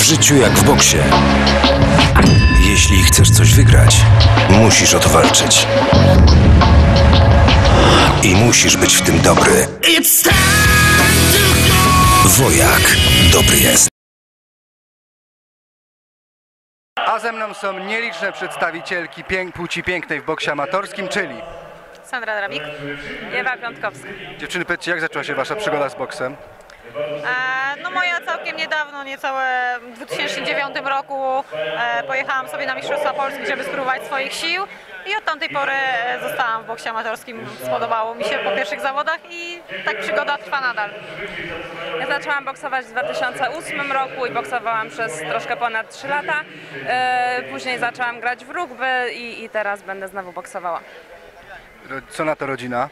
W życiu jak w boksie. Jeśli chcesz coś wygrać, musisz o to walczyć. I musisz być w tym dobry. Wojak dobry jest. A ze mną są nieliczne przedstawicielki pięk, płci pięknej w boksie amatorskim, czyli Sandra Drabik. Ewa Piątkowska. dziewczyny, powiedzcie, jak zaczęła się wasza przygoda z boksem? No moja całkiem niedawno, niecałe w 2009 roku e, pojechałam sobie na Mistrzostwa Polski, żeby spróbować swoich sił i od tamtej pory e, zostałam w boksie amatorskim. Spodobało mi się po pierwszych zawodach i tak przygoda trwa nadal. Ja zaczęłam boksować w 2008 roku i boksowałam przez troszkę ponad 3 lata. E, Później zaczęłam grać w rugby i, i teraz będę znowu boksowała. Co na to rodzina?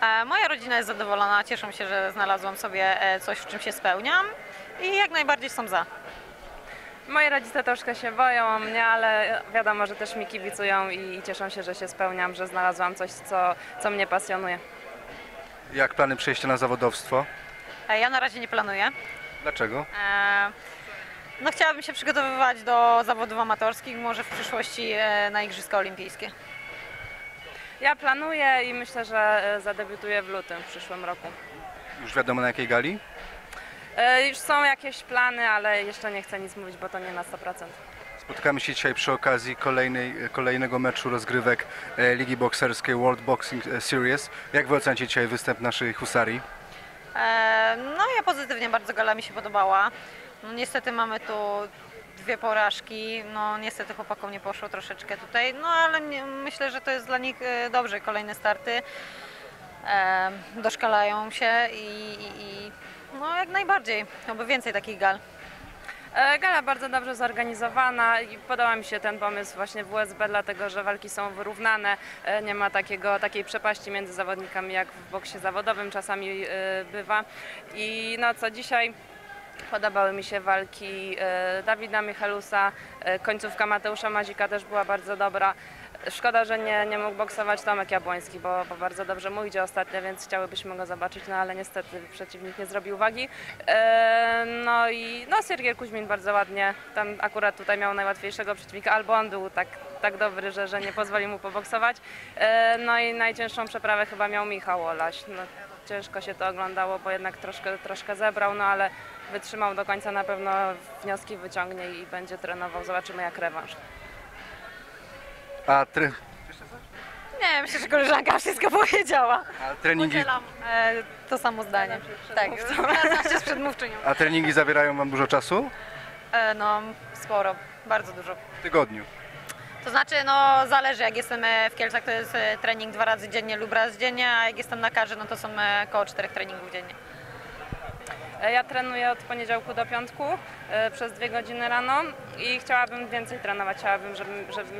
E, moja rodzina jest zadowolona, cieszą się, że znalazłam sobie e, coś, w czym się spełniam i jak najbardziej są za. Moi rodzice troszkę się boją o mnie, ale wiadomo, że też mi kibicują i, cieszą się, że się spełniam, że znalazłam coś, co, co mnie pasjonuje. Jak plany przejścia na zawodowstwo? E, ja na razie nie planuję. Dlaczego? E, No chciałabym się przygotowywać do zawodów amatorskich, może w przyszłości e, na Igrzyska Olimpijskie. Ja planuję i myślę, że e, zadebiutuję w lutym w przyszłym roku. Już wiadomo na jakiej gali? E, Już są jakieś plany, ale jeszcze nie chcę nic mówić, bo to nie na 100%. Spotkamy się dzisiaj przy okazji kolejnej, kolejnego meczu rozgrywek e, Ligi Bokserskiej World Boxing e, Series. Jak wy oceniacie dzisiaj występ naszej husarii? E, No ja pozytywnie bardzo gala mi się podobała. No, niestety mamy tu dwie porażki, no niestety chłopakom nie poszło troszeczkę tutaj, no ale myślę, że to jest dla nich e, dobrze, kolejne starty. E, doszkalają się i, i, i no jak najbardziej, oby więcej takich gal. E, Gala bardzo dobrze zorganizowana i podoba mi się ten pomysł właśnie WSB, dlatego że walki są wyrównane, e, nie ma takiego, takiej przepaści między zawodnikami jak w boksie zawodowym czasami bywa. I no co dzisiaj podobały mi się walki e, Dawida Michalusa, e, końcówka Mateusza Mazika też była bardzo dobra. Szkoda, że nie, nie mógł boksować Tomek Jabłoński, bo, bo bardzo dobrze mu idzie ostatnio, więc chciałybyśmy go zobaczyć, no ale niestety przeciwnik nie zrobił wagi. E, no i no Siergiej Kuźmin bardzo ładnie, tam akurat tutaj miał najłatwiejszego przeciwnika, albo on był tak, tak dobry, że, że nie pozwolił mu poboksować. No i najcięższą przeprawę chyba miał Michał Olaś. No, ciężko się to oglądało, bo jednak troszkę, troszkę zebrał, no ale wytrzymał do końca, na pewno wnioski wyciągnie i będzie trenował. Zobaczymy jak rewanż. A, tre, Nie, myślę, że koleżanka wszystko powiedziała. a, treningi, Podzielam e, to samo zdanie. Tak, zgadzam się z przedmówczynią. a treningi zabierają wam dużo czasu? E, no, sporo, bardzo dużo. W tygodniu. To znaczy, no zależy, jak jestem e, w Kielcach, to jest e, trening dwa razy dziennie lub raz dziennie, a jak jestem na karze, no to są e, około czterech treningów dziennie. E, Ja trenuję od poniedziałku do piątku e, przez dwie godziny rano i chciałabym więcej trenować, chciałabym, żebym, żebym,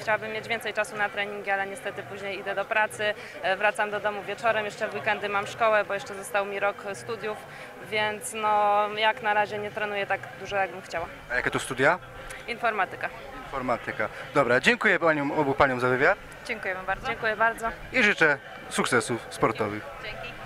chciałabym mieć więcej czasu na treningi, ale niestety później idę do pracy, e, wracam do domu wieczorem, jeszcze w weekendy mam szkołę, bo jeszcze został mi rok studiów, więc no jak na razie nie trenuję tak dużo, jakbym chciała. A jakie to studia? Informatyka. Informatyka. Dobra, dziękuję paniom, obu paniom za wywiad Dziękujemy bardzo. Dziękuję bardzo. i życzę sukcesów sportowych. Dzięki.